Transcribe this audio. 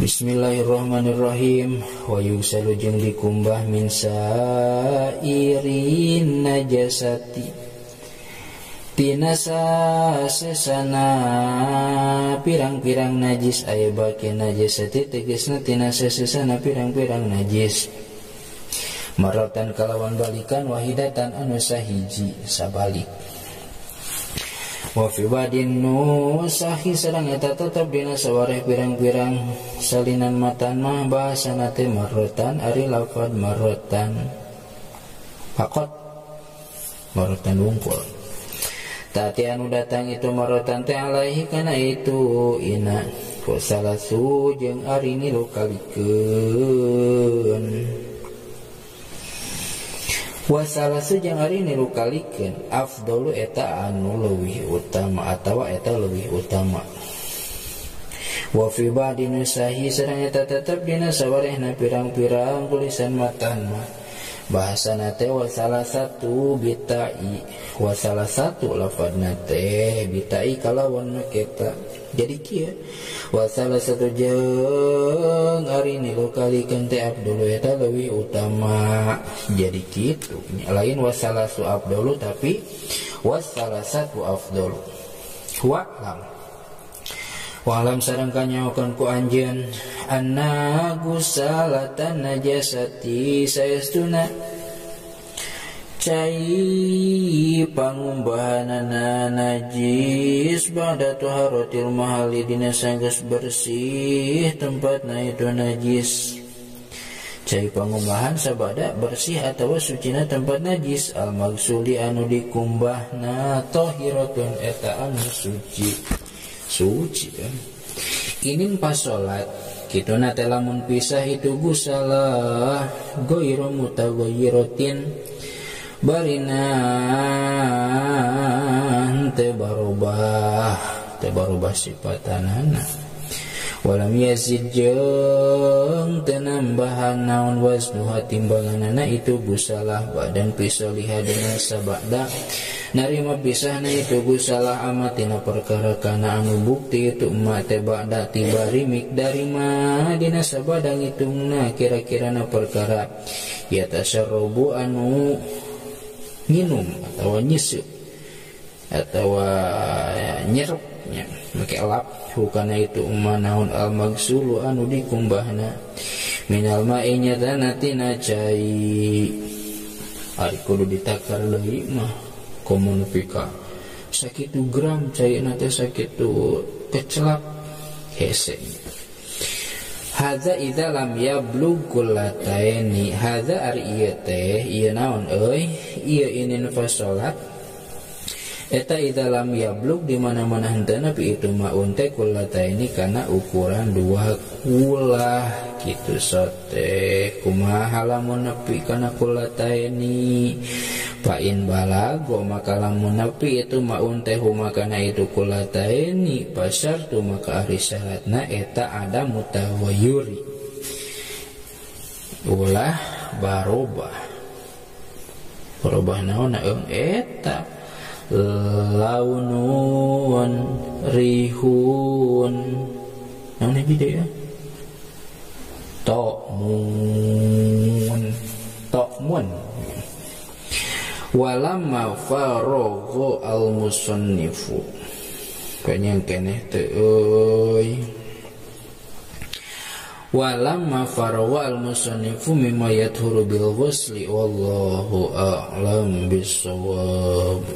Bismillahirrahmanirrahim. Wa yusalu jeung dikumbah min sairin najasati. Tina sesana pirang-pirang najis aya baki najasati tegasna tina sesana pirang-pirang najis. Marotan kalawan balikan wahidatan anu sahiji sabalik. wafi badin nu sahih eta tetep dina sawareh pirang-pirang salinan matan mah bahasana nate marotan ari lafad marotan. Pakot marotan wungkul Tati anu datang itu marotan teh alaihi kana itu ina. Ku salasu jeung ari nilu kalikeun. Wasala sejang hari niru kalikan afdalu eta anu lebih utama atau eta lebih utama. Wa fi ba'di nusahi sareng eta tetep dina sawarehna pirang-pirang tulisan matan mah bahasa nate wa salah satu bitai wa salah satu lafadna teh bitai kalawan kita jadi kia wa salah satu jeng hari ini lo kali kente abdulu eta lebih utama. Jadi gitu lain wa salah su abdulu tapi wa salah satu abdulu wa lam walam sarang nyawakan ku anjen anakku salatan najasati sayastuna cai pangumbahanana najis pada tuharatil mahali dina sanggeus bersih tempatna itu najis. Cai pangumbahan sabada bersih atau sucina tempat najis al magsuli anu dikumbahna tohiratun eta anu suci. suci eh. ini pas salat kita na lamun pisah itu gusalah goiro mutawayyirotin barina teu barubah teu barubah sifat walam Yazid jeng tenambahan naon wasnuha timbangan anak itu busalah badan pisoliha dengan sabakda narima pisah na itu busalah amatina perkara kana anu bukti itu emak tebakda tiba rimik dari ma dina sabadang itu na kira-kira na perkara. Ya tasarrobu anu minum atau nyisuk atau nyerupnya. make lap hukana itu umanaun al magsulu anu dikumbahna. Minal ma'inya tanatina cai. Ari kudu ditakar deui mah komun pika sakitu gram cai nate sakitu kecelak hese. Haza idza lam yablug kullataini haza ari ieu teh ieu naon euy? Ieu inin fasolat Eta dalam yabluk dimana-mana hentana pi itu maunte kulata ini karena ukuran dua kulah gitu sote kumaha lamun nepi karena kulata ini? Pain balago maka lamun nepi itu maunte huma karena itu kulata ini. Pasar tu maka ahli syaratna eta ada mutawayuri ulah barobah. Barobah naon eung? Eta. launun rihun yang ini beda ya? Tokmun, tokmun. Walamma faragho al-musannifu. Kayaknya yang kene teoi Walamma faragho al-musannifu mimma yathuru bil ghusli Wallahu a'lam bisawab